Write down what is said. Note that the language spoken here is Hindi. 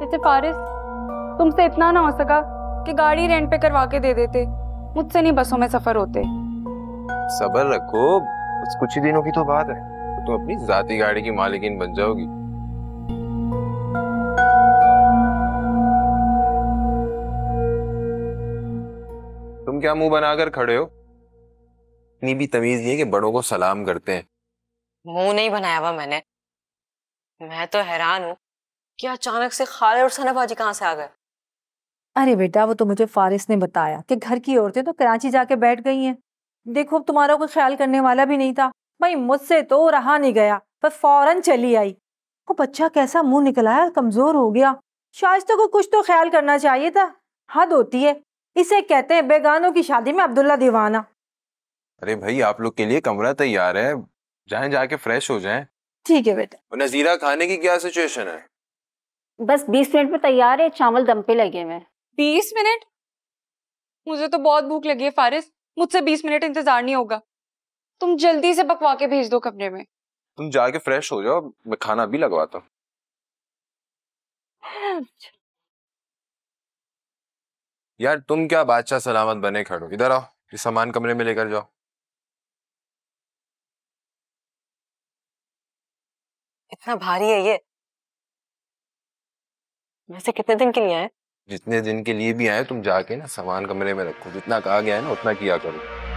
जैसे फारिस तुमसे इतना ना हो सका कि गाड़ी रेंट पे करवा के दे देते। मुझसे नहीं बसों में सफ़र होते। सबर रखो। बस कुछ ही दिनों की तो बात है। तो तुम अपनी जाती गाड़ी की मालिकिन बन जाओगी। तुम क्या मुँह बनाकर खड़े हो? इतनी भी तमीज नहीं है कि बड़ों को सलाम करते हैं। मुँह नहीं बनाया हुआ मैंने। मैं तो हैरान हूँ। कि अचानक से खाले और सनाबाजी कहाँ से आ गए? अरे बेटा वो तो मुझे फारिस ने बताया कि घर की औरतें तो कराची जाके बैठ गई हैं। देखो अब तुम्हारा कोई ख्याल करने वाला भी नहीं था। भाई मुझसे तो रहा नहीं गया बस फ़ौरन चली आई। वो बच्चा कैसा मुँह निकलाया कमज़ोर हो गया। शायद को कुछ तो ख्याल करना चाहिए था। हद होती है। इसे कहते हैं बेगानों की शादी में अब्दुल्ला दीवाना। अरे भाई आप लोग के लिए कमरा तैयार है। जाएँ जाके फ्रेश हो जाए। ठीक है बेटा। नजीरा खाने की क्या सिचुएशन है? बस बीस मिनट में तैयार है चावल दम पे लगे हुए बीस मिनट? मुझे तो बहुत भूख लगी है फारिस। मुझसे बीस मिनट इंतज़ार नहीं होगा। तुम जल्दी से पकवा के भेज दो कमरे में। तुम जाके फ्रेश हो जाओ मैं खाना भी लगवाता हूँ। यार तुम क्या बादशाह सलामत बने खड़ो? इधर आओ ये सामान कमरे में लेकर जाओ। इतना भारी है ये। वैसे कितने दिन के लिए आए? जितने दिन के लिए भी आए, तुम जाके ना सामान कमरे में रखो। जितना कहा गया है ना, उतना किया करो।